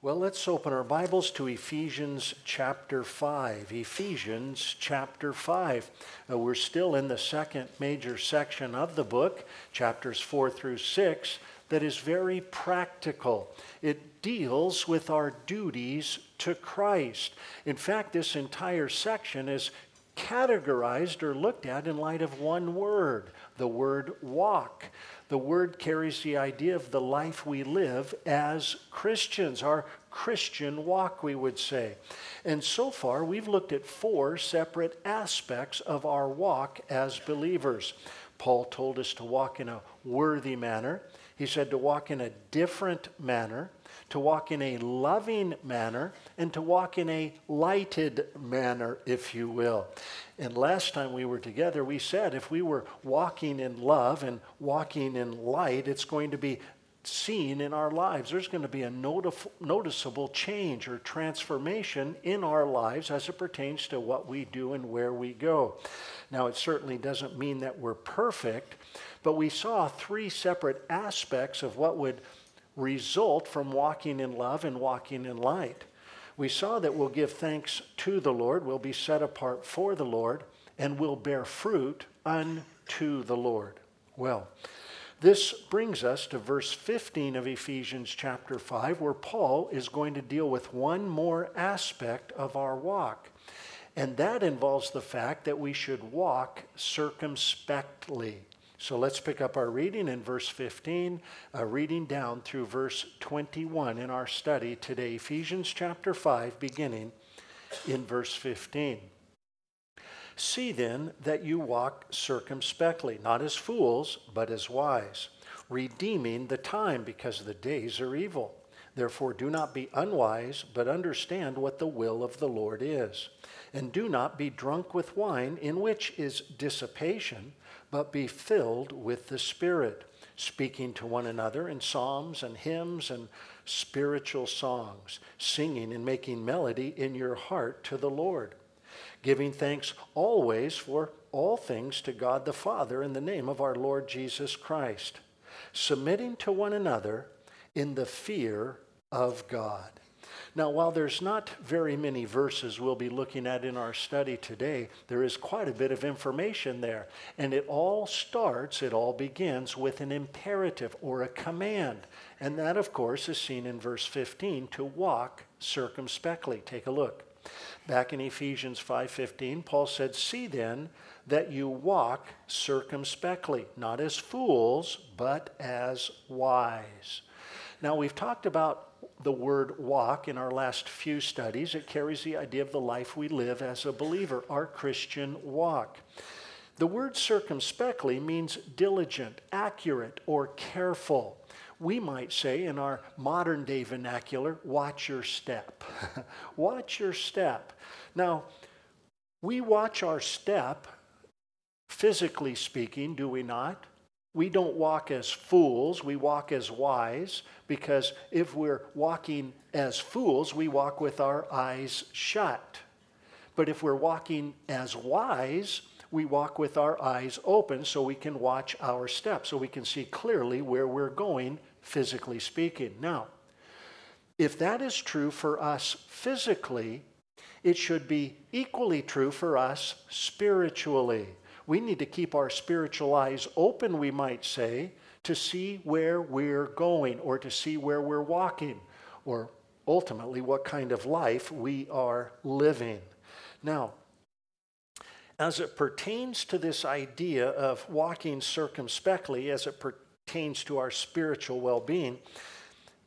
Well, let's open our Bibles to Ephesians chapter 5. Ephesians chapter 5. Uh, we're still in the second major section of the book, chapters 4 through 6, that is very practical. It deals with our duties to Christ. In fact, this entire section is categorized or looked at in light of one word the word walk. The word carries the idea of the life we live as Christians, our Christian walk, we would say. And so far, we've looked at four separate aspects of our walk as believers. Paul told us to walk in a worthy manner. He said to walk in a different manner, to walk in a loving manner, and to walk in a lighted manner, if you will. And last time we were together, we said if we were walking in love and walking in light, it's going to be seen in our lives. There's going to be a notif- noticeable change or transformation in our lives as it pertains to what we do and where we go. Now, it certainly doesn't mean that we're perfect, but we saw three separate aspects of what would result from walking in love and walking in light we saw that we'll give thanks to the Lord, we'll be set apart for the Lord, and we'll bear fruit unto the Lord. Well, this brings us to verse 15 of Ephesians chapter 5, where Paul is going to deal with one more aspect of our walk. And that involves the fact that we should walk circumspectly. So let's pick up our reading in verse 15, uh, reading down through verse 21 in our study today. Ephesians chapter 5, beginning in verse 15. See then that you walk circumspectly, not as fools, but as wise, redeeming the time because the days are evil. Therefore, do not be unwise, but understand what the will of the Lord is. And do not be drunk with wine, in which is dissipation but be filled with the Spirit, speaking to one another in psalms and hymns and spiritual songs, singing and making melody in your heart to the Lord, giving thanks always for all things to God the Father in the name of our Lord Jesus Christ, submitting to one another in the fear of God. Now, while there's not very many verses we'll be looking at in our study today, there is quite a bit of information there. And it all starts, it all begins with an imperative or a command. And that, of course, is seen in verse 15 to walk circumspectly. Take a look. Back in Ephesians 5:15, Paul said, "See then that you walk circumspectly, not as fools, but as wise." Now, we've talked about the word walk in our last few studies. It carries the idea of the life we live as a believer, our Christian walk. The word circumspectly means diligent, accurate, or careful. We might say in our modern day vernacular, watch your step. watch your step. Now, we watch our step, physically speaking, do we not? We don't walk as fools, we walk as wise, because if we're walking as fools, we walk with our eyes shut. But if we're walking as wise, we walk with our eyes open so we can watch our steps, so we can see clearly where we're going, physically speaking. Now, if that is true for us physically, it should be equally true for us spiritually we need to keep our spiritual eyes open, we might say, to see where we're going or to see where we're walking or ultimately what kind of life we are living. Now, as it pertains to this idea of walking circumspectly, as it pertains to our spiritual well being,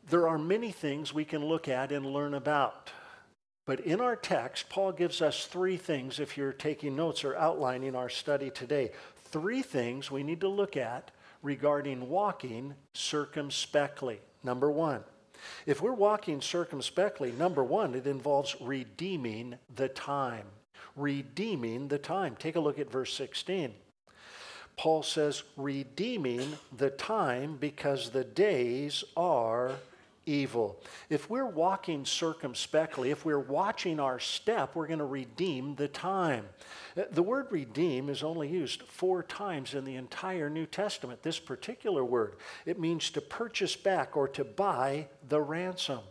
there are many things we can look at and learn about. But in our text, Paul gives us three things, if you're taking notes or outlining our study today, three things we need to look at regarding walking circumspectly. Number one, if we're walking circumspectly, number one, it involves redeeming the time. Redeeming the time. Take a look at verse 16. Paul says, redeeming the time because the days are evil. If we're walking circumspectly, if we're watching our step, we're going to redeem the time. Uh, the word redeem is only used four times in the entire New Testament. This particular word, it means to purchase back or to buy the ransom.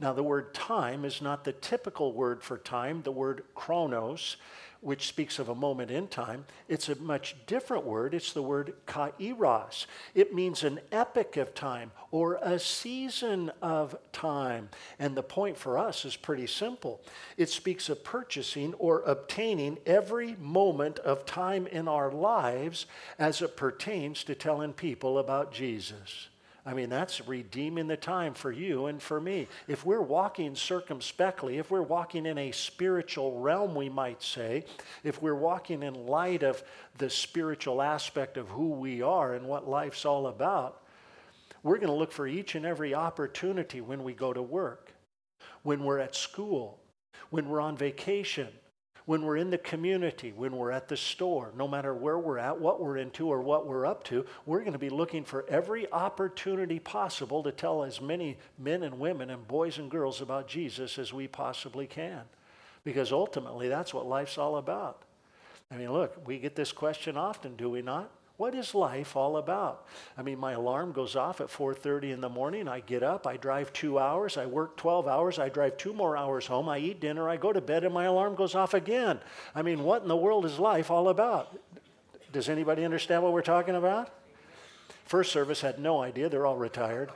Now, the word time is not the typical word for time, the word chronos, which speaks of a moment in time. It's a much different word. It's the word kairos. It means an epoch of time or a season of time. And the point for us is pretty simple it speaks of purchasing or obtaining every moment of time in our lives as it pertains to telling people about Jesus. I mean, that's redeeming the time for you and for me. If we're walking circumspectly, if we're walking in a spiritual realm, we might say, if we're walking in light of the spiritual aspect of who we are and what life's all about, we're going to look for each and every opportunity when we go to work, when we're at school, when we're on vacation, when we're in the community, when we're at the store, no matter where we're at, what we're into, or what we're up to, we're going to be looking for every opportunity possible to tell as many men and women and boys and girls about Jesus as we possibly can. Because ultimately, that's what life's all about. I mean, look, we get this question often, do we not? What is life all about? I mean, my alarm goes off at 4:30 in the morning. I get up, I drive 2 hours, I work 12 hours, I drive 2 more hours home, I eat dinner, I go to bed and my alarm goes off again. I mean, what in the world is life all about? Does anybody understand what we're talking about? First service had no idea, they're all retired.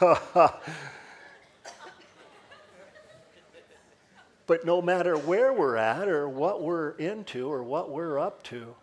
But no matter where we're at or what we're into or what we're up to,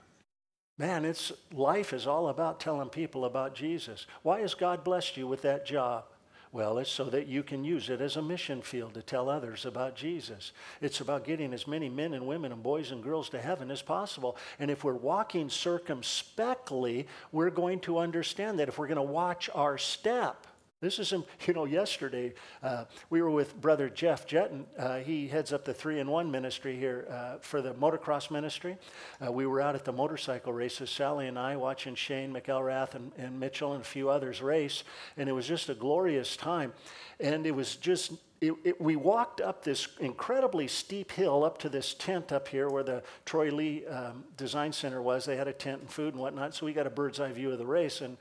man, it's life is all about telling people about Jesus. Why has God blessed you with that job? Well, it's so that you can use it as a mission field to tell others about Jesus. It's about getting as many men and women and boys and girls to heaven as possible. And if we're walking circumspectly, we're going to understand that if we're going to watch our step, this is, you know, yesterday uh, we were with Brother Jeff Jetton. Uh, he heads up the three in one ministry here uh, for the motocross ministry. Uh, we were out at the motorcycle races, Sally and I, watching Shane McElrath and, and Mitchell and a few others race. And it was just a glorious time. And it was just it, it, we walked up this incredibly steep hill up to this tent up here where the Troy Lee um, Design Center was. They had a tent and food and whatnot, so we got a bird's eye view of the race. And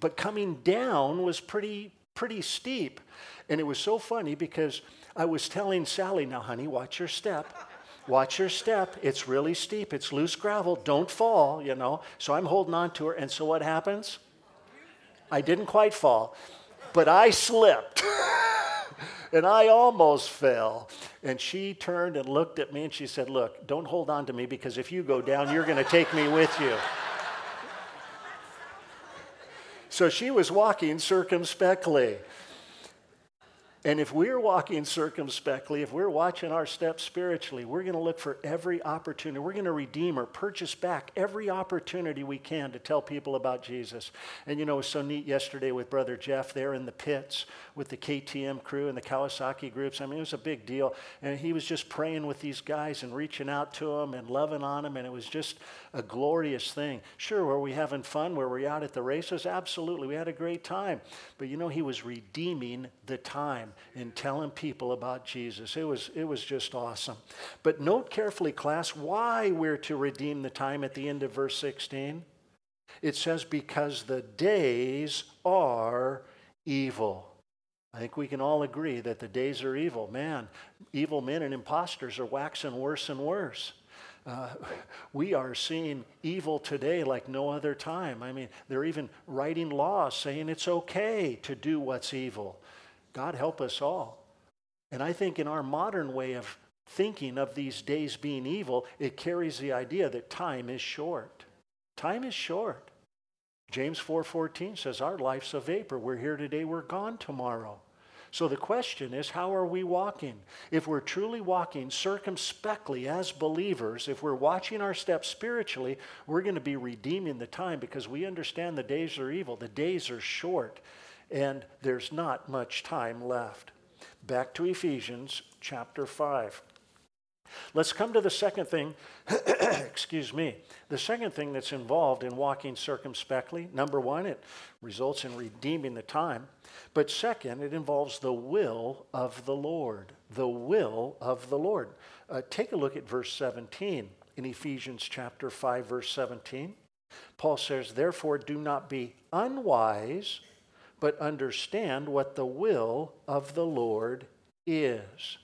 but coming down was pretty pretty steep. And it was so funny because I was telling Sally, now, honey, watch your step. Watch your step. It's really steep. It's loose gravel. Don't fall, you know. So I'm holding on to her. And so what happens? I didn't quite fall, but I slipped. and I almost fell. And she turned and looked at me and she said, Look, don't hold on to me because if you go down, you're going to take me with you. So she was walking circumspectly. And if we're walking circumspectly, if we're watching our steps spiritually, we're going to look for every opportunity. We're going to redeem or purchase back every opportunity we can to tell people about Jesus. And you know, it was so neat yesterday with Brother Jeff there in the pits with the KTM crew and the Kawasaki groups. I mean, it was a big deal. And he was just praying with these guys and reaching out to them and loving on them. And it was just a glorious thing. Sure, were we having fun? Were we out at the races? Absolutely. We had a great time. But you know, he was redeeming the time in telling people about Jesus. It was, it was just awesome. But note carefully, class, why we're to redeem the time at the end of verse 16. It says, because the days are evil. I think we can all agree that the days are evil. Man, evil men and impostors are waxing worse and worse. Uh, we are seeing evil today like no other time. I mean, they're even writing laws saying it's okay to do what's evil. God help us all. And I think in our modern way of thinking of these days being evil, it carries the idea that time is short. Time is short. James 4:14 says our life's a vapor. We're here today, we're gone tomorrow. So the question is, how are we walking? If we're truly walking circumspectly as believers, if we're watching our steps spiritually, we're going to be redeeming the time because we understand the days are evil, the days are short, and there's not much time left. Back to Ephesians chapter 5. Let's come to the second thing, excuse me, the second thing that's involved in walking circumspectly. Number one, it results in redeeming the time. But second, it involves the will of the Lord. The will of the Lord. Uh, take a look at verse 17 in Ephesians chapter 5, verse 17. Paul says, Therefore, do not be unwise, but understand what the will of the Lord is.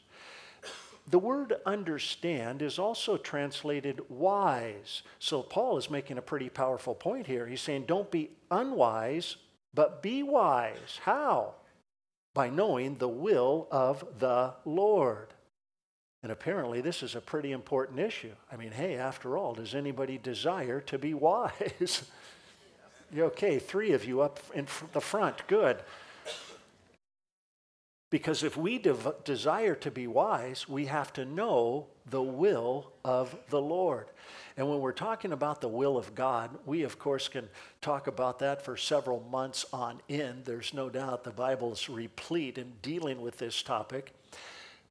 The word understand is also translated wise. So Paul is making a pretty powerful point here. He's saying, don't be unwise, but be wise. How? By knowing the will of the Lord. And apparently, this is a pretty important issue. I mean, hey, after all, does anybody desire to be wise? Okay, three of you up in the front. Good. Because if we de- desire to be wise, we have to know the will of the Lord. And when we're talking about the will of God, we of course can talk about that for several months on end. There's no doubt the Bible is replete in dealing with this topic.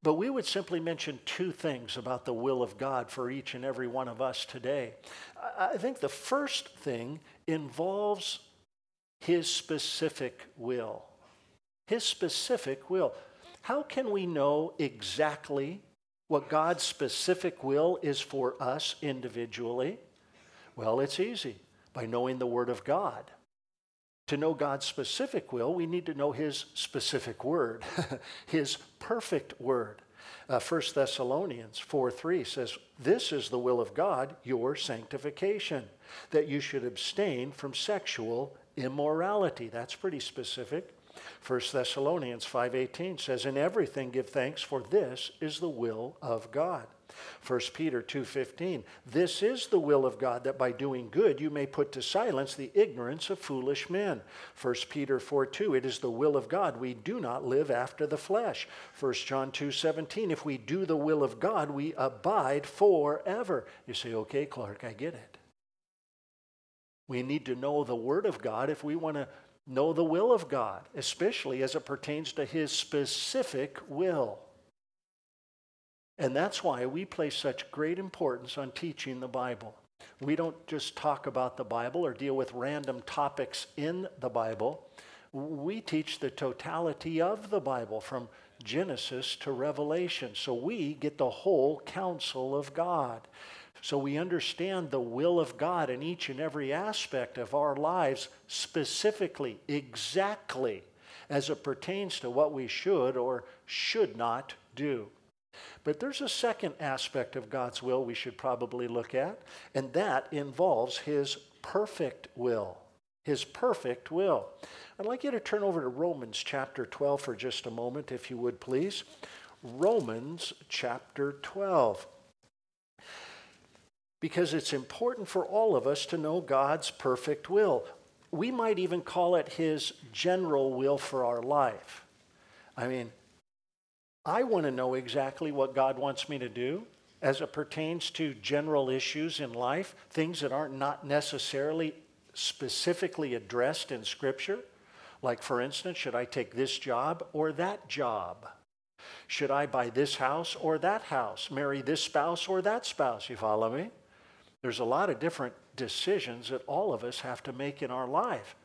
But we would simply mention two things about the will of God for each and every one of us today. I think the first thing involves His specific will. His specific will. How can we know exactly what God's specific will is for us individually? Well, it's easy by knowing the Word of God. To know God's specific will, we need to know His specific word, His perfect word. Uh, 1 Thessalonians 4 3 says, This is the will of God, your sanctification, that you should abstain from sexual immorality. That's pretty specific. 1 Thessalonians 5:18 says in everything give thanks for this is the will of God. 1 Peter 2:15 This is the will of God that by doing good you may put to silence the ignorance of foolish men. 1 Peter 4:2 It is the will of God we do not live after the flesh. 1 John 2:17 If we do the will of God we abide forever. You say okay Clark I get it. We need to know the word of God if we want to know the will of God, especially as it pertains to His specific will. And that's why we place such great importance on teaching the Bible. We don't just talk about the Bible or deal with random topics in the Bible. We teach the totality of the Bible from Genesis to Revelation. So we get the whole counsel of God. So we understand the will of God in each and every aspect of our lives, specifically, exactly, as it pertains to what we should or should not do. But there's a second aspect of God's will we should probably look at, and that involves His perfect will. His perfect will. I'd like you to turn over to Romans chapter 12 for just a moment, if you would please. Romans chapter 12 because it's important for all of us to know God's perfect will. We might even call it His general will for our life. I mean, I want to know exactly what God wants me to do as it pertains to general issues in life, things that aren't not necessarily specifically addressed in Scripture. Like, for instance, should I take this job or that job? Should I buy this house or that house? Marry this spouse or that spouse? You follow me? There's a lot of different decisions that all of us have to make in our life.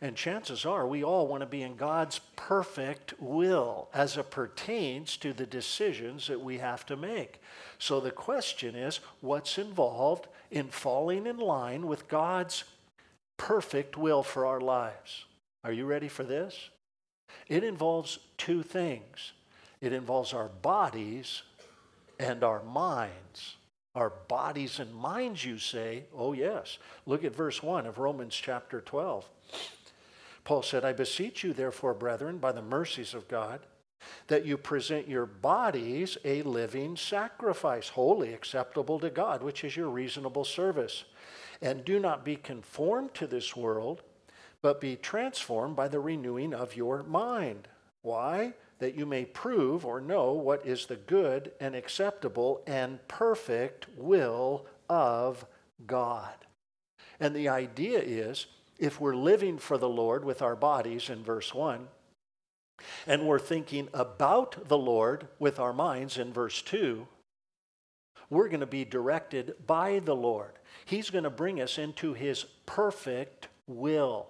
And chances are we all want to be in God's perfect will as it pertains to the decisions that we have to make. So the question is what's involved in falling in line with God's perfect will for our lives? Are you ready for this? It involves two things it involves our bodies and our minds. Our bodies and minds, you say? Oh, yes. Look at verse 1 of Romans chapter 12. Paul said, I beseech you, therefore, brethren, by the mercies of God, that you present your bodies a living sacrifice, holy, acceptable to God, which is your reasonable service. And do not be conformed to this world, but be transformed by the renewing of your mind. Why? That you may prove or know what is the good and acceptable and perfect will of God. And the idea is if we're living for the Lord with our bodies in verse 1, and we're thinking about the Lord with our minds in verse 2, we're going to be directed by the Lord. He's going to bring us into His perfect will.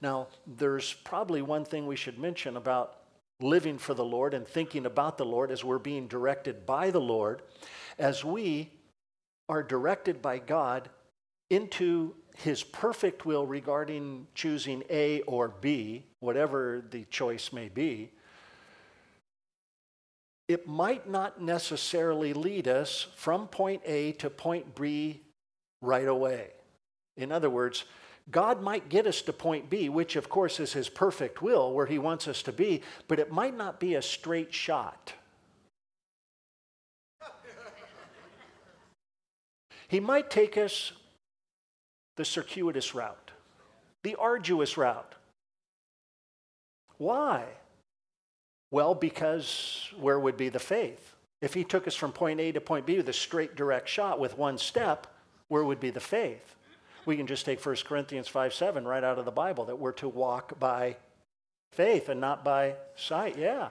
Now, there's probably one thing we should mention about living for the Lord and thinking about the Lord as we're being directed by the Lord, as we are directed by God into his perfect will regarding choosing A or B, whatever the choice may be, it might not necessarily lead us from point A to point B right away. In other words, God might get us to point B, which of course is his perfect will, where he wants us to be, but it might not be a straight shot. he might take us the circuitous route, the arduous route. Why? Well, because where would be the faith? If he took us from point A to point B with a straight direct shot with one step, where would be the faith? We can just take 1 Corinthians 5 7 right out of the Bible that we're to walk by faith and not by sight. Yeah.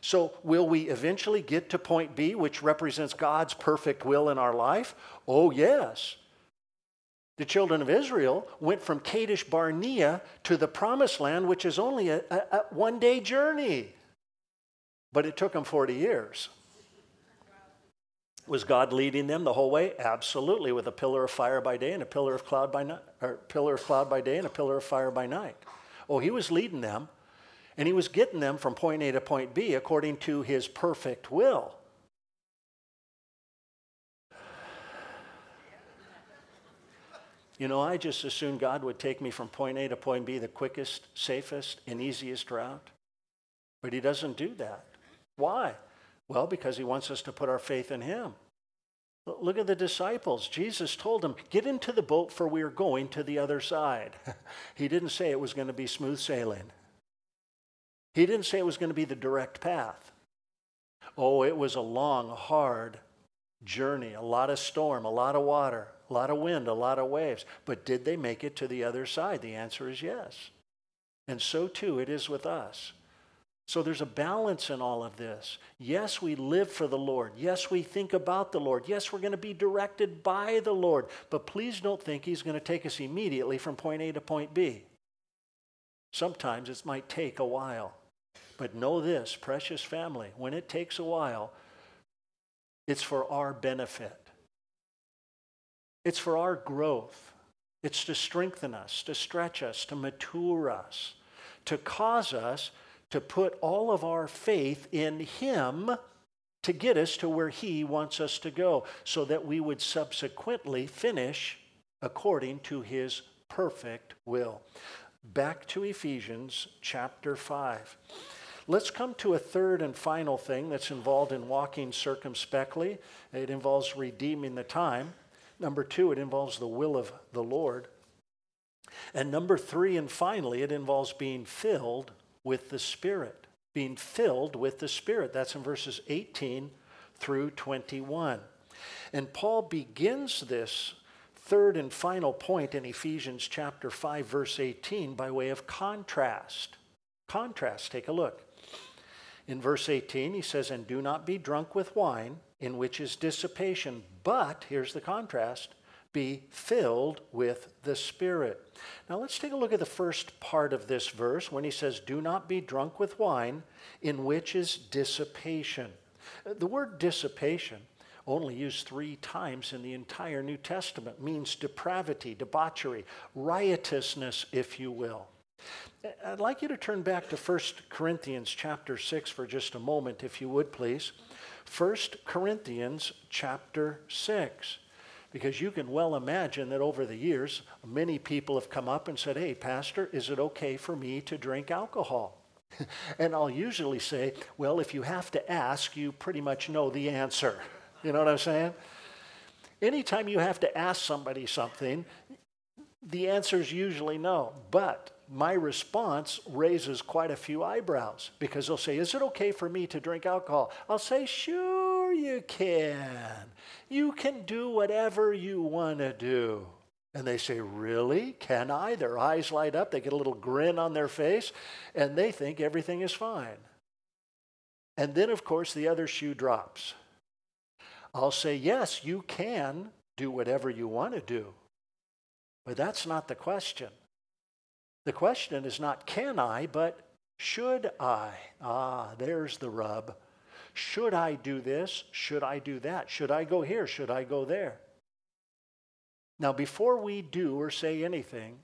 So, will we eventually get to point B, which represents God's perfect will in our life? Oh, yes. The children of Israel went from Kadesh Barnea to the promised land, which is only a, a, a one day journey. But it took them 40 years. Was God leading them the whole way? Absolutely, with a pillar of fire by day and a pillar of cloud by night, or pillar of cloud by day and a pillar of fire by night. Oh, he was leading them, and he was getting them from point A to point B according to his perfect will. You know, I just assumed God would take me from point A to point B the quickest, safest, and easiest route. But he doesn't do that. Why? Well, because he wants us to put our faith in him. Look at the disciples. Jesus told them, Get into the boat, for we are going to the other side. he didn't say it was going to be smooth sailing, he didn't say it was going to be the direct path. Oh, it was a long, hard journey, a lot of storm, a lot of water, a lot of wind, a lot of waves. But did they make it to the other side? The answer is yes. And so too it is with us. So there's a balance in all of this. Yes, we live for the Lord. Yes, we think about the Lord. Yes, we're going to be directed by the Lord. But please don't think He's going to take us immediately from point A to point B. Sometimes it might take a while. But know this, precious family, when it takes a while, it's for our benefit. It's for our growth. It's to strengthen us, to stretch us, to mature us, to cause us to put all of our faith in Him to get us to where He wants us to go, so that we would subsequently finish according to His perfect will. Back to Ephesians chapter 5. Let's come to a third and final thing that's involved in walking circumspectly. It involves redeeming the time. Number two, it involves the will of the Lord. And number three, and finally, it involves being filled with the Spirit, being filled with the Spirit. That's in verses 18 through 21. And Paul begins this third and final point in Ephesians chapter 5 verse 18 by way of contrast. Contrast, take a look. In verse 18 he says and do not be drunk with wine in which is dissipation, but here's the contrast, be filled with the Spirit. Now let's take a look at the first part of this verse when he says, Do not be drunk with wine, in which is dissipation. The word dissipation, only used three times in the entire New Testament, means depravity, debauchery, riotousness, if you will. I'd like you to turn back to 1 Corinthians chapter 6 for just a moment, if you would, please. 1 Corinthians chapter 6. Because you can well imagine that over the years, many people have come up and said, Hey, Pastor, is it okay for me to drink alcohol? and I'll usually say, Well, if you have to ask, you pretty much know the answer. You know what I'm saying? Anytime you have to ask somebody something, the answer is usually no. But my response raises quite a few eyebrows because they'll say, Is it okay for me to drink alcohol? I'll say, Sure, you can. You can do whatever you want to do. And they say, Really? Can I? Their eyes light up, they get a little grin on their face, and they think everything is fine. And then, of course, the other shoe drops. I'll say, Yes, you can do whatever you want to do. But that's not the question. The question is not can I, but should I? Ah, there's the rub. Should I do this? Should I do that? Should I go here? Should I go there? Now, before we do or say anything,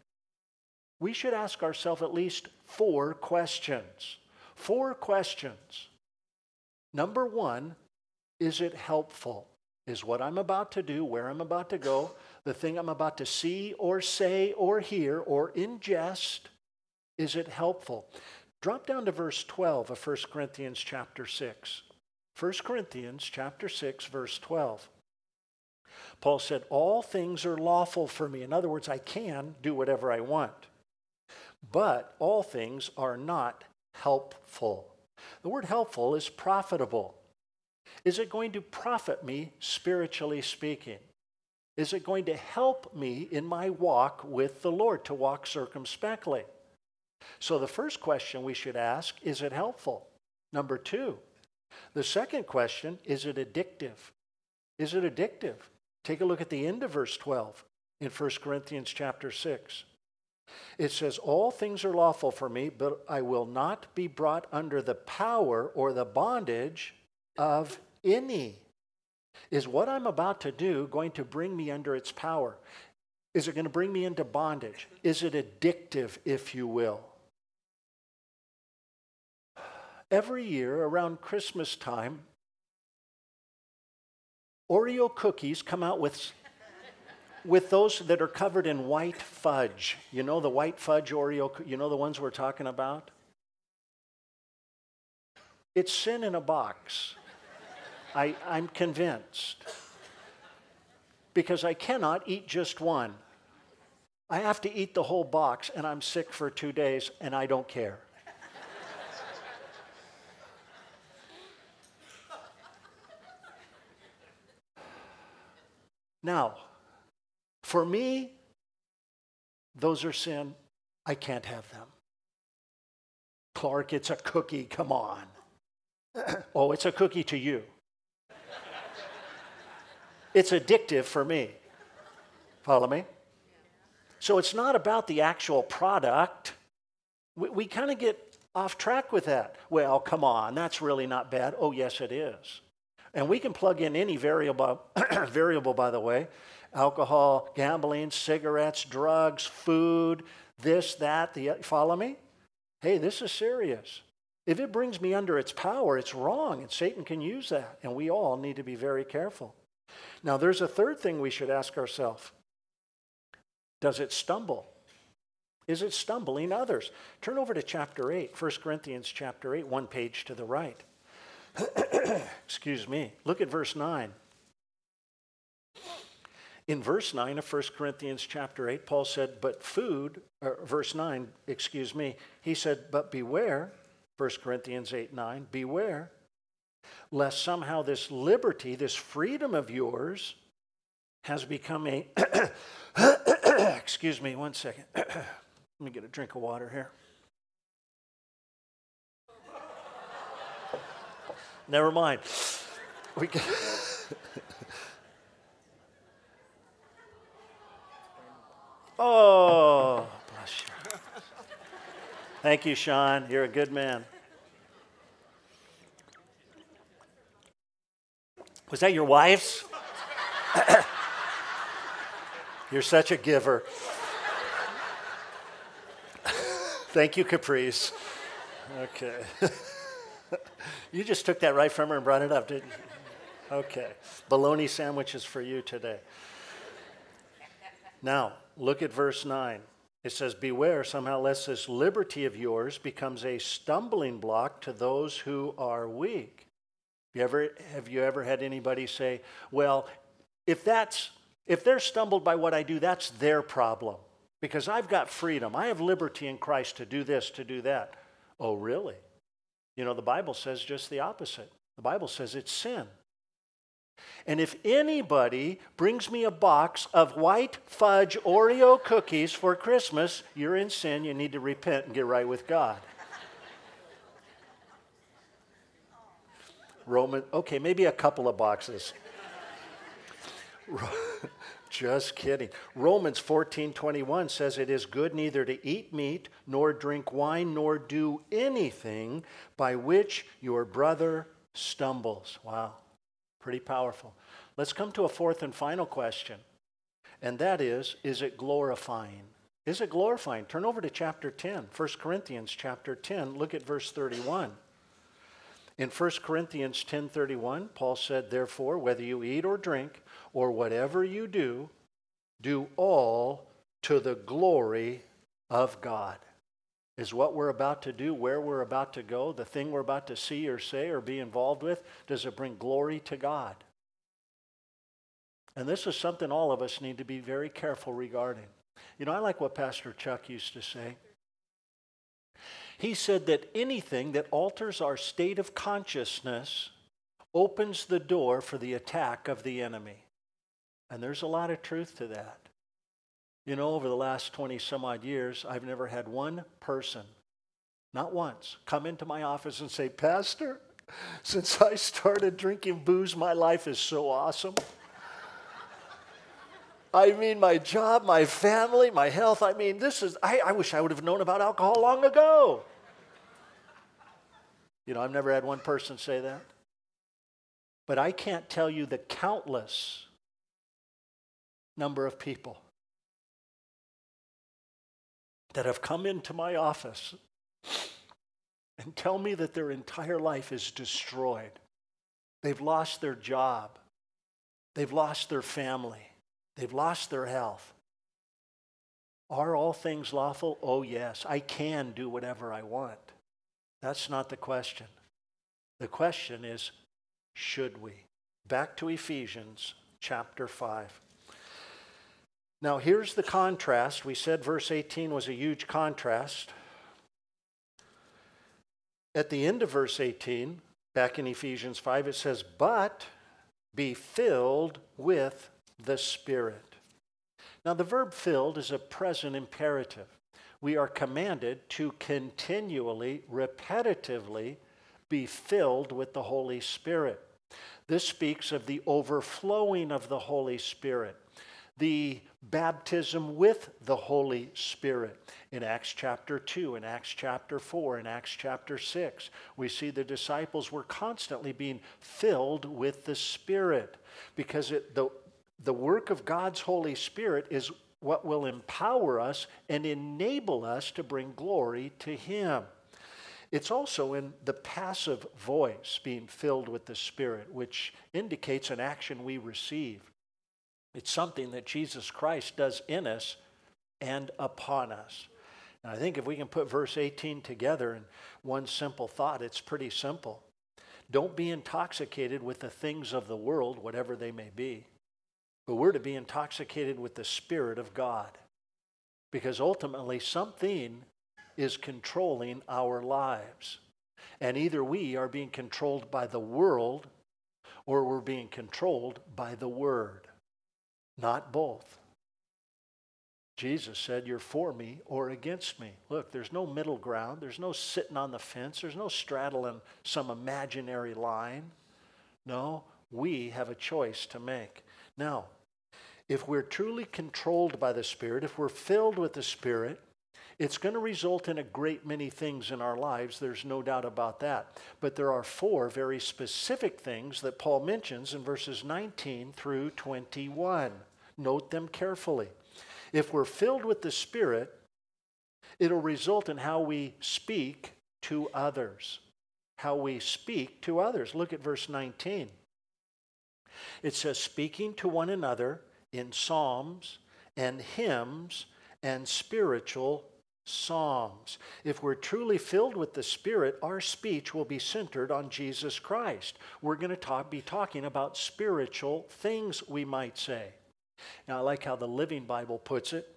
we should ask ourselves at least four questions. Four questions. Number one, is it helpful? Is what I'm about to do, where I'm about to go, the thing I'm about to see or say or hear or ingest, is it helpful? Drop down to verse 12 of 1 Corinthians chapter 6. 1 Corinthians chapter 6 verse 12. Paul said, All things are lawful for me. In other words, I can do whatever I want. But all things are not helpful. The word helpful is profitable. Is it going to profit me spiritually speaking? Is it going to help me in my walk with the Lord to walk circumspectly? So the first question we should ask is it helpful? Number two, the second question is it addictive? Is it addictive? Take a look at the end of verse 12 in 1 Corinthians chapter 6. It says, All things are lawful for me, but I will not be brought under the power or the bondage of any. Is what I'm about to do going to bring me under its power? Is it going to bring me into bondage? Is it addictive, if you will? Every year around Christmas time, Oreo cookies come out with, with those that are covered in white fudge. You know the white fudge Oreo, you know the ones we're talking about? It's sin in a box. I, I'm convinced. Because I cannot eat just one. I have to eat the whole box, and I'm sick for two days, and I don't care. Now, for me, those are sin. I can't have them. Clark, it's a cookie. Come on. oh, it's a cookie to you. it's addictive for me. Follow me? So it's not about the actual product. We, we kind of get off track with that. Well, come on, that's really not bad. Oh, yes, it is. And we can plug in any variable, variable by the way alcohol, gambling, cigarettes, drugs, food, this, that, the uh, follow me? Hey, this is serious. If it brings me under its power, it's wrong, and Satan can use that, and we all need to be very careful. Now, there's a third thing we should ask ourselves Does it stumble? Is it stumbling others? Turn over to chapter 8, 1 Corinthians chapter 8, one page to the right. Excuse me. Look at verse 9. In verse 9 of 1 Corinthians chapter 8, Paul said, But food, verse 9, excuse me, he said, But beware, 1 Corinthians 8 9, beware, lest somehow this liberty, this freedom of yours, has become a. excuse me, one second. Let me get a drink of water here. Never mind. We can oh, bless you. Thank you, Sean. You're a good man. Was that your wife's? You're such a giver. Thank you, Caprice. Okay. you just took that right from her and brought it up, didn't you? Okay. Bologna sandwiches for you today. Now, look at verse 9. It says, Beware somehow lest this liberty of yours becomes a stumbling block to those who are weak. You ever, have you ever had anybody say, Well, if that's if they're stumbled by what I do, that's their problem. Because I've got freedom. I have liberty in Christ to do this, to do that. Oh, really? You know, the Bible says just the opposite. The Bible says it's sin. And if anybody brings me a box of white fudge Oreo cookies for Christmas, you're in sin. You need to repent and get right with God. Roman, okay, maybe a couple of boxes. Just kidding. Romans 14 21 says it is good neither to eat meat, nor drink wine, nor do anything by which your brother stumbles. Wow, pretty powerful. Let's come to a fourth and final question. and that is, is it glorifying? Is it glorifying? Turn over to chapter 10, 1 Corinthians chapter 10. Look at verse 31. In 1 Corinthians 10:31, Paul said, "Therefore, whether you eat or drink or whatever you do, do all to the glory of God." Is what we're about to do, where we're about to go, the thing we're about to see or say or be involved with, does it bring glory to God? And this is something all of us need to be very careful regarding. You know, I like what Pastor Chuck used to say. He said that anything that alters our state of consciousness opens the door for the attack of the enemy. And there's a lot of truth to that. You know, over the last 20 some odd years, I've never had one person, not once, come into my office and say, Pastor, since I started drinking booze, my life is so awesome. I mean, my job, my family, my health. I mean, this is, I, I wish I would have known about alcohol long ago. You know, I've never had one person say that. But I can't tell you the countless number of people that have come into my office and tell me that their entire life is destroyed. They've lost their job. They've lost their family. They've lost their health. Are all things lawful? Oh, yes. I can do whatever I want. That's not the question. The question is, should we? Back to Ephesians chapter 5. Now, here's the contrast. We said verse 18 was a huge contrast. At the end of verse 18, back in Ephesians 5, it says, But be filled with the Spirit. Now, the verb filled is a present imperative. We are commanded to continually, repetitively be filled with the Holy Spirit. This speaks of the overflowing of the Holy Spirit, the baptism with the Holy Spirit. In Acts chapter 2, in Acts chapter 4, in Acts chapter 6, we see the disciples were constantly being filled with the Spirit because it, the, the work of God's Holy Spirit is what will empower us and enable us to bring glory to Him. It's also in the passive voice, being filled with the Spirit, which indicates an action we receive. It's something that Jesus Christ does in us and upon us. And I think if we can put verse 18 together in one simple thought, it's pretty simple. Don't be intoxicated with the things of the world, whatever they may be. But we're to be intoxicated with the Spirit of God. Because ultimately, something is controlling our lives. And either we are being controlled by the world or we're being controlled by the Word. Not both. Jesus said, You're for me or against me. Look, there's no middle ground. There's no sitting on the fence. There's no straddling some imaginary line. No, we have a choice to make. Now, if we're truly controlled by the Spirit, if we're filled with the Spirit, it's going to result in a great many things in our lives. There's no doubt about that. But there are four very specific things that Paul mentions in verses 19 through 21. Note them carefully. If we're filled with the Spirit, it'll result in how we speak to others. How we speak to others. Look at verse 19. It says, speaking to one another in psalms and hymns and spiritual psalms. If we're truly filled with the Spirit, our speech will be centered on Jesus Christ. We're going to talk, be talking about spiritual things, we might say. Now, I like how the Living Bible puts it.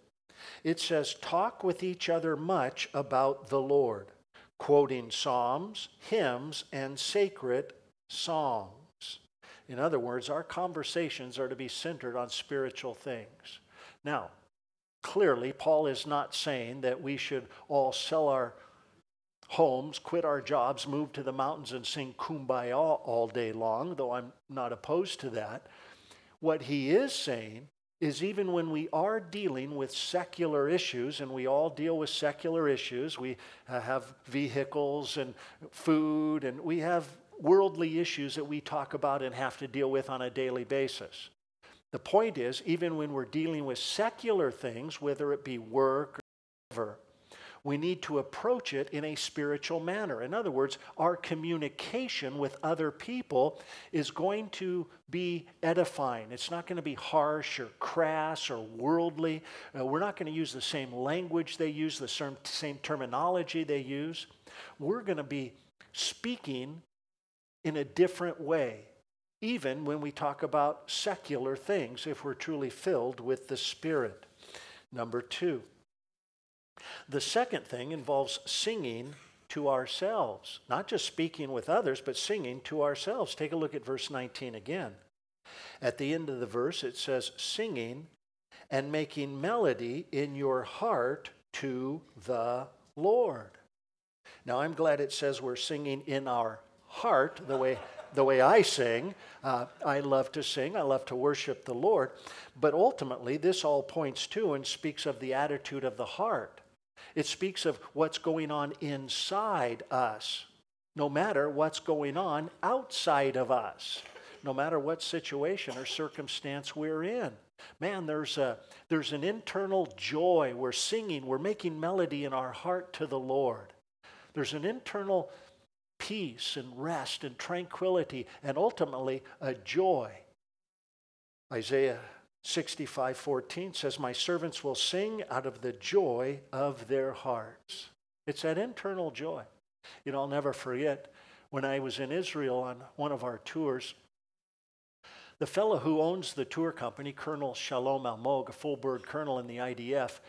It says, Talk with each other much about the Lord, quoting psalms, hymns, and sacred songs. In other words, our conversations are to be centered on spiritual things. Now, clearly, Paul is not saying that we should all sell our homes, quit our jobs, move to the mountains, and sing kumbaya all day long, though I'm not opposed to that. What he is saying is even when we are dealing with secular issues, and we all deal with secular issues, we uh, have vehicles and food, and we have worldly issues that we talk about and have to deal with on a daily basis. The point is, even when we're dealing with secular things, whether it be work or whatever, we need to approach it in a spiritual manner. In other words, our communication with other people is going to be edifying. It's not going to be harsh or crass or worldly. Uh, we're not going to use the same language they use, the same terminology they use. We're going to be speaking in a different way, even when we talk about secular things, if we're truly filled with the Spirit. Number two, the second thing involves singing to ourselves, not just speaking with others, but singing to ourselves. Take a look at verse 19 again. At the end of the verse, it says, singing and making melody in your heart to the Lord. Now, I'm glad it says we're singing in our heart the way, the way I sing. Uh, I love to sing, I love to worship the Lord. But ultimately, this all points to and speaks of the attitude of the heart. It speaks of what's going on inside us, no matter what's going on outside of us, no matter what situation or circumstance we're in. Man, there's, a, there's an internal joy. We're singing, we're making melody in our heart to the Lord. There's an internal peace and rest and tranquility and ultimately a joy. Isaiah 65:14 says my servants will sing out of the joy of their hearts. It's that internal joy. You know, I'll never forget when I was in Israel on one of our tours. The fellow who owns the tour company, Colonel Shalom Almog, a full bird colonel in the IDF,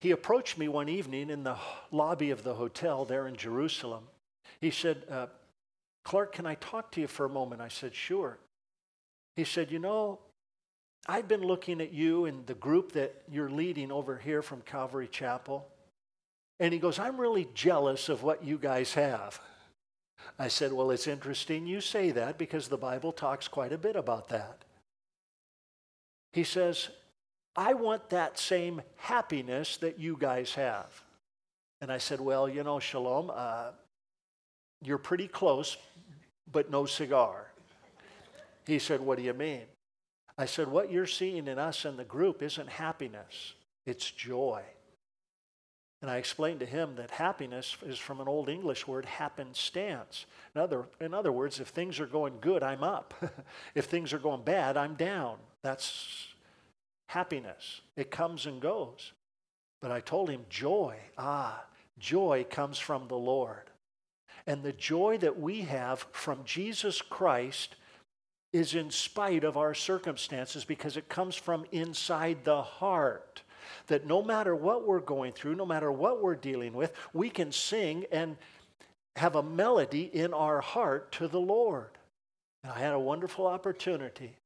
he approached me one evening in the lobby of the hotel there in Jerusalem. He said, uh, Clark, can I talk to you for a moment? I said, Sure. He said, You know, I've been looking at you and the group that you're leading over here from Calvary Chapel. And he goes, I'm really jealous of what you guys have. I said, Well, it's interesting you say that because the Bible talks quite a bit about that. He says, I want that same happiness that you guys have. And I said, Well, you know, Shalom, uh, you're pretty close, but no cigar. He said, What do you mean? I said, What you're seeing in us in the group isn't happiness, it's joy. And I explained to him that happiness is from an Old English word, happenstance. In other, in other words, if things are going good, I'm up. if things are going bad, I'm down. That's happiness. It comes and goes. But I told him, joy, ah, joy comes from the Lord. And the joy that we have from Jesus Christ is in spite of our circumstances because it comes from inside the heart. That no matter what we're going through, no matter what we're dealing with, we can sing and have a melody in our heart to the Lord. And I had a wonderful opportunity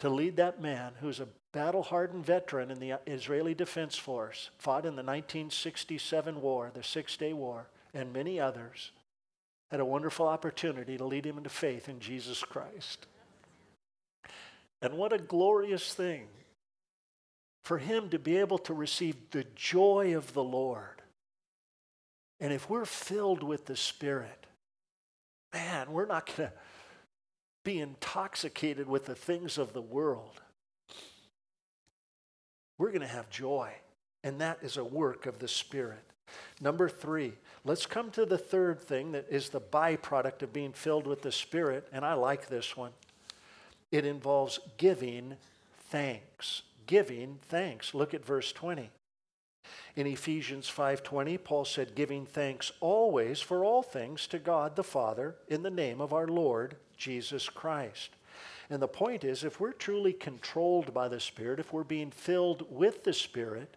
to lead that man who's a battle hardened veteran in the Israeli Defense Force, fought in the 1967 war, the Six Day War, and many others. Had a wonderful opportunity to lead him into faith in Jesus Christ. And what a glorious thing for him to be able to receive the joy of the Lord. And if we're filled with the Spirit, man, we're not going to be intoxicated with the things of the world. We're going to have joy. And that is a work of the Spirit. Number three, let's come to the third thing that is the byproduct of being filled with the Spirit. And I like this one. It involves giving thanks. Giving thanks. Look at verse 20. In Ephesians 5:20, Paul said, "Giving thanks always for all things to God the Father in the name of our Lord Jesus Christ." And the point is, if we're truly controlled by the Spirit, if we're being filled with the Spirit,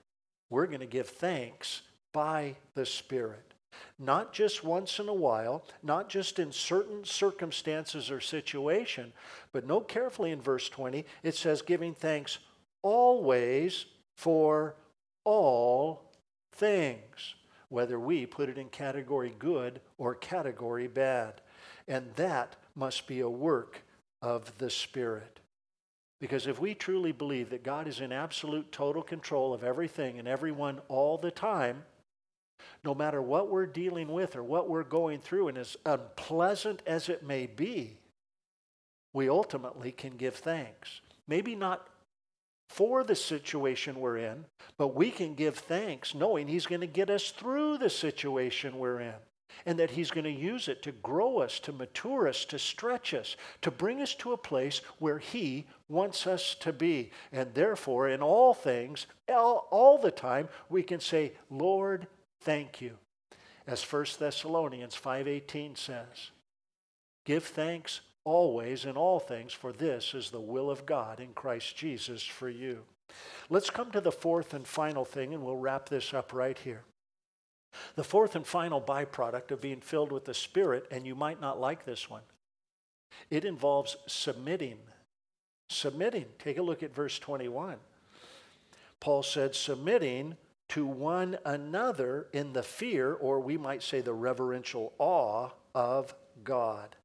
we're going to give thanks by the Spirit. Not just once in a while, not just in certain circumstances or situation, but note carefully in verse 20, it says giving thanks always for all things, whether we put it in category good or category bad. And that must be a work of the Spirit. Because if we truly believe that God is in absolute total control of everything and everyone all the time, no matter what we're dealing with or what we're going through, and as unpleasant as it may be, we ultimately can give thanks. Maybe not for the situation we're in, but we can give thanks knowing He's going to get us through the situation we're in and that He's going to use it to grow us, to mature us, to stretch us, to bring us to a place where He wants us to be. And therefore, in all things, all, all the time, we can say, Lord, thank you. As 1 Thessalonians 5.18 says, Give thanks always in all things, for this is the will of God in Christ Jesus for you. Let's come to the fourth and final thing, and we'll wrap this up right here. The fourth and final byproduct of being filled with the Spirit, and you might not like this one, it involves submitting. Submitting. Take a look at verse 21. Paul said, submitting to one another in the fear, or we might say the reverential awe of God.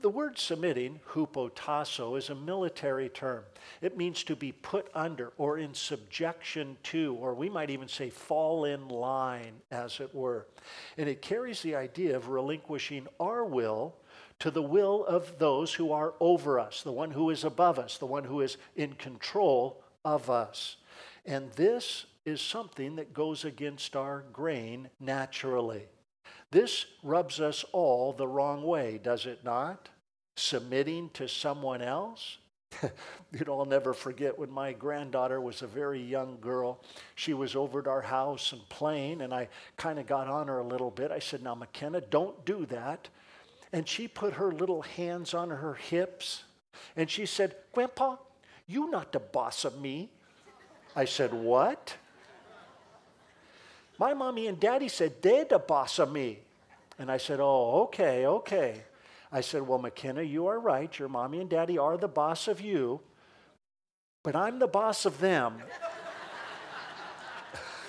The word submitting, hupotasso, is a military term. It means to be put under or in subjection to, or we might even say fall in line, as it were. And it carries the idea of relinquishing our will to the will of those who are over us, the one who is above us, the one who is in control of us. And this is something that goes against our grain naturally. This rubs us all the wrong way, does it not? Submitting to someone else. you know, I'll never forget when my granddaughter was a very young girl. She was over at our house and playing, and I kind of got on her a little bit. I said, Now, McKenna, don't do that. And she put her little hands on her hips, and she said, Grandpa, you not the boss of me. I said, What? My mommy and daddy said they're the boss of me. And I said, Oh, okay, okay. I said, Well, McKenna, you are right. Your mommy and daddy are the boss of you, but I'm the boss of them.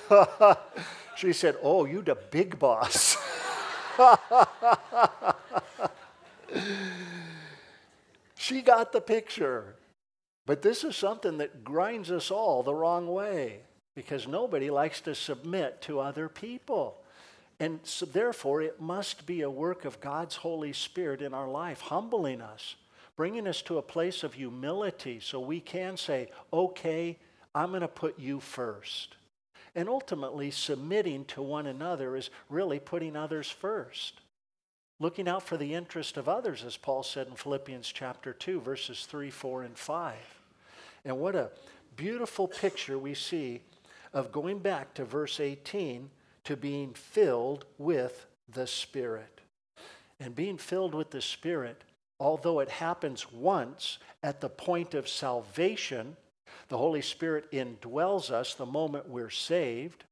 she said, Oh, you the big boss. she got the picture. But this is something that grinds us all the wrong way because nobody likes to submit to other people. And so therefore, it must be a work of God's Holy Spirit in our life, humbling us, bringing us to a place of humility so we can say, okay, I'm going to put you first. And ultimately, submitting to one another is really putting others first. Looking out for the interest of others, as Paul said in Philippians chapter 2, verses 3, 4, and 5. And what a beautiful picture we see of going back to verse 18 to being filled with the Spirit. And being filled with the Spirit, although it happens once at the point of salvation, the Holy Spirit indwells us the moment we're saved.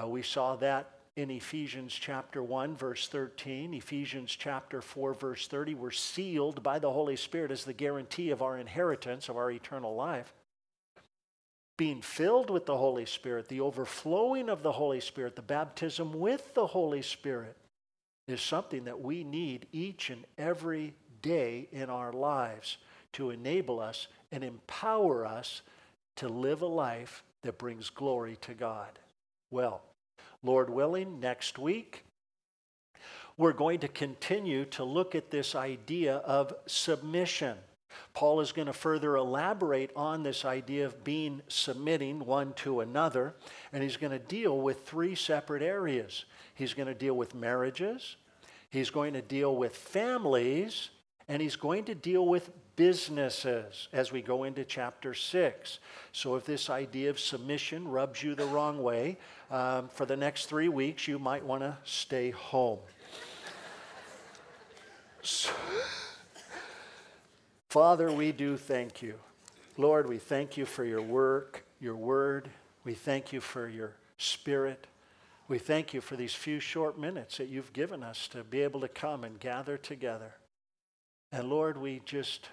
Uh, we saw that in Ephesians chapter 1, verse 13, Ephesians chapter 4, verse 30. We're sealed by the Holy Spirit as the guarantee of our inheritance, of our eternal life being filled with the Holy Spirit, the overflowing of the Holy Spirit, the baptism with the Holy Spirit is something that we need each and every day in our lives to enable us and empower us to live a life that brings glory to God. Well, Lord willing, next week, we're going to continue to look at this idea of submission. Paul is going to further elaborate on this idea of being submitting one to another, and he's going to deal with three separate areas. He's going to deal with marriages, he's going to deal with families, and he's going to deal with businesses as we go into chapter 6. So, if this idea of submission rubs you the wrong way, um, for the next three weeks, you might want to stay home. So, Father, we do thank you. Lord, we thank you for your work, your word. We thank you for your spirit. We thank you for these few short minutes that you've given us to be able to come and gather together. And Lord, we just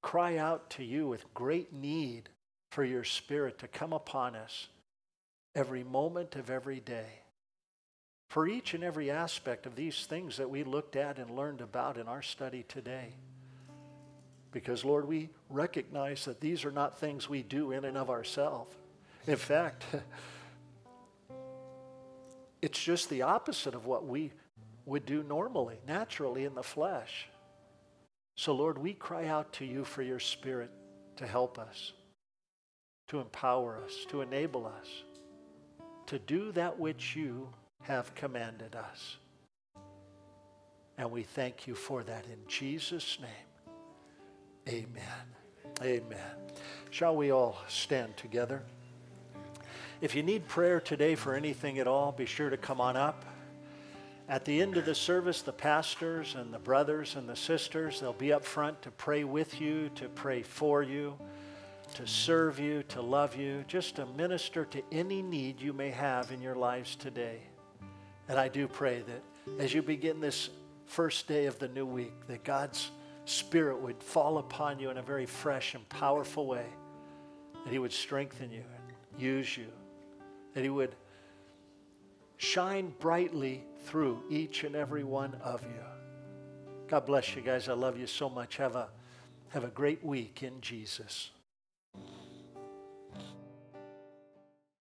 cry out to you with great need for your spirit to come upon us every moment of every day. For each and every aspect of these things that we looked at and learned about in our study today. Because, Lord, we recognize that these are not things we do in and of ourselves. In fact, it's just the opposite of what we would do normally, naturally in the flesh. So, Lord, we cry out to you for your Spirit to help us, to empower us, to enable us to do that which you have commanded us. And we thank you for that in Jesus' name. Amen. Amen. Shall we all stand together? If you need prayer today for anything at all, be sure to come on up. At the end of the service, the pastors and the brothers and the sisters, they'll be up front to pray with you, to pray for you, to serve you, to love you, just to minister to any need you may have in your lives today. And I do pray that as you begin this first day of the new week, that God's Spirit would fall upon you in a very fresh and powerful way, that He would strengthen you and use you, that He would shine brightly through each and every one of you. God bless you guys. I love you so much. Have a, have a great week in Jesus.